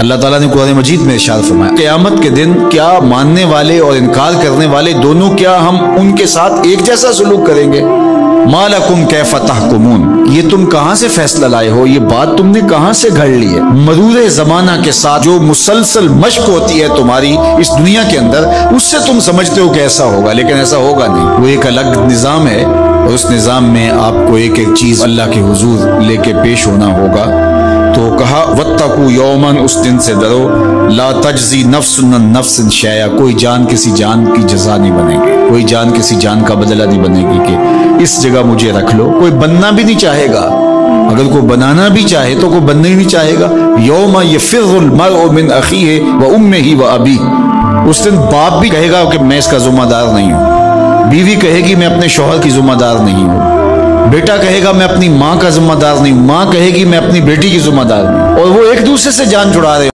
अल्लाह ताला ने कुरान मजीद में इशार फरमाया, क़यामत के दिन क्या मानने वाले और इनकार करने वाले दोनों क्या हम उनके साथ एक जैसा सलूक करेंगे? मालकुम कै फतह ये तुम कहाँ से फैसला लाए हो? ये बात तुमने कहाँ से घड़ ली है? मरूर जमाना के साथ जो मुसलसल मश्क होती है तुम्हारी इस दुनिया के अंदर, उससे तुम समझते हो कि ऐसा होगा, लेकिन ऐसा होगा नहीं। वो एक अलग निज़ाम है और उस निज़ाम में आपको एक एक चीज़ अल्लाह के हुजूर लेके पेश होना होगा। कहा, वत्तकू यौमन, उस दिन से डरो। ला तजजी नफ्स नफ्स शया। कोई जान किसी जान की जजा नहीं बनेगी। कोई जान किसी जान का बदला नहीं बनेगी कि इस जगह मुझे रख लो। कोई बनना भी नहीं चाहेगा। अगर कोई बनाना भी चाहे तो कोई बनना ही नहीं चाहेगा। यौम ये फिर अखी है वह उम ही व अभी उस दिन बाप भी कहेगा कि मैं इसका जुम्मेदार नहीं हूँ। बीवी कहेगी, मैं अपने शोहर की जुम्मेदार नहीं हूँ। बेटा कहेगा, मैं अपनी माँ का जिम्मेदार नहीं, माँ कहेगी, मैं अपनी बेटी की जिम्मेदार और वो एक दूसरे से जान जुड़ा रहे